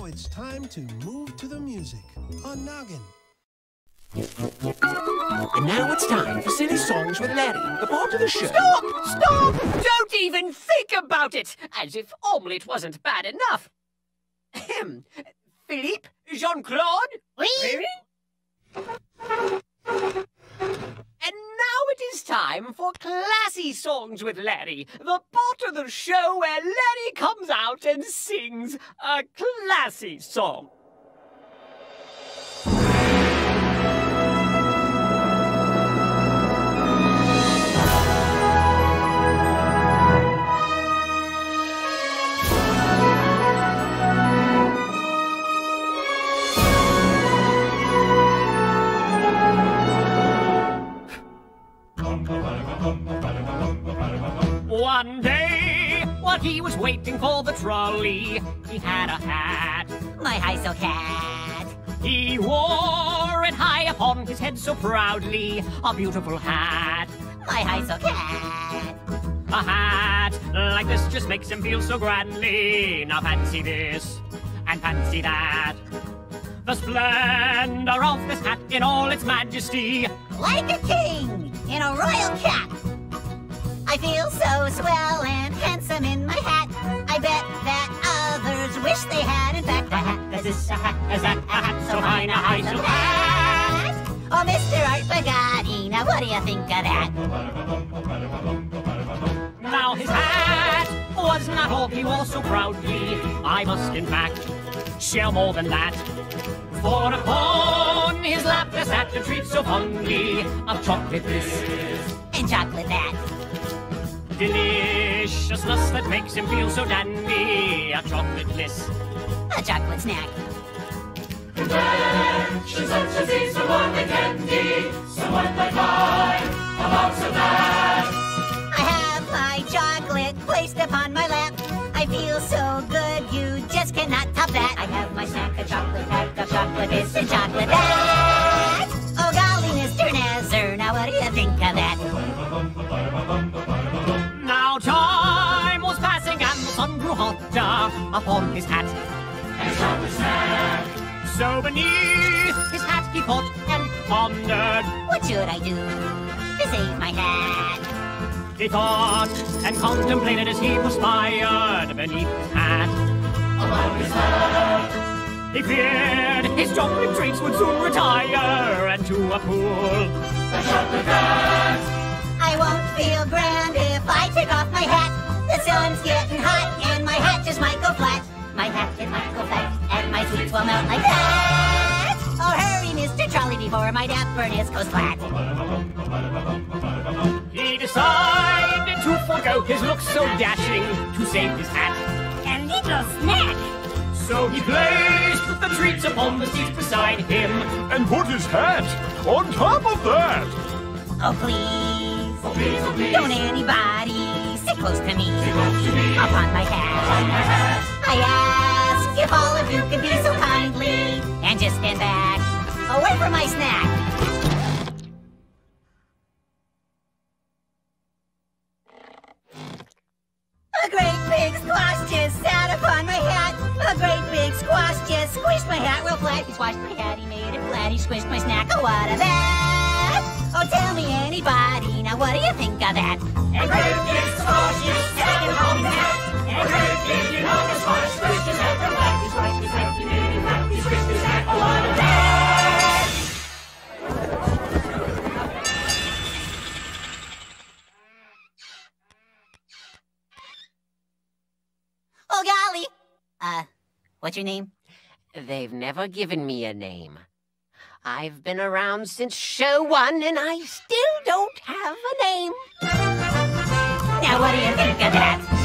Now it's time to move to the music on Noggin. And now it's time for Silly Songs with Larry, the part of the show. Stop! Stop! Don't even think about it! As if omelette wasn't bad enough. Ahem. Philippe? Jean-Claude? Oui? And now it is time for Classy Songs with Larry, the part of the show where Larry comes out and sings a classy song. One day, while he was waiting for the trolley, he had a hat. High silk hat. He wore it high upon his head so proudly, a beautiful hat. High silk hat. A hat like this just makes him feel so grandly. Now fancy this and fancy that. The splendor of this hat in all its majesty. Like a king in a royal cap. I feel so swell and handsome in my hat. I bet that others wish they had, in fact, a hat that's this, a hat as that, a hat so fine, a high silk hat. Oh, Mr. Art Bugatti, now what do you think of that? Now his hat was not all he wore so proudly. I must, in fact, share more than that. For upon his lap there sat a treat so fondly of chocolate this And chocolate that. Deliciousness that makes him feel so dandy. A chocolate bliss. A chocolate snack. She said she'd see someone like candy, someone like mine, about so that. I have my chocolate placed upon my lap. I feel so good, you just cannot top that. I have my snack, a chocolate pack of chocolate this and chocolate that. Upon his hat. And chocolate snack. So beneath his hat he thought and pondered. What should I do to save my hat? He thought and contemplated as he perspired beneath his hat. Among his hat. He feared his chocolate treats would soon retire and to a pool. A chocolate hat. I won't feel grand if I take off my hat. The sun's getting hot and my will melt like that. Oh, hurry, Mr. Trolley, before my dapperness goes flat. He decided to forego his looks so dashing to save his hat. A little snack. So he placed the treats upon the seat beside him. and put his hat on top of that. Oh, please. Oh, please, oh, please. Don't anybody sit close to me. Close to me. Upon my hat. On my hat. I ask if all of you could be so kindly and just stand back away from my snack. A great big squash just sat upon my hat. A great big squash just squished my hat real flat. He squashed my hat, he made it flat. He squished my snack. Oh, what of that? Oh, tell me anybody. Now, what do you think of that? A great big squash just sat upon his hat. A great big enormous squash squished his hat Uh, what's your name? They've never given me a name. I've been around since show one and I still don't have a name. Now, what do you think of that?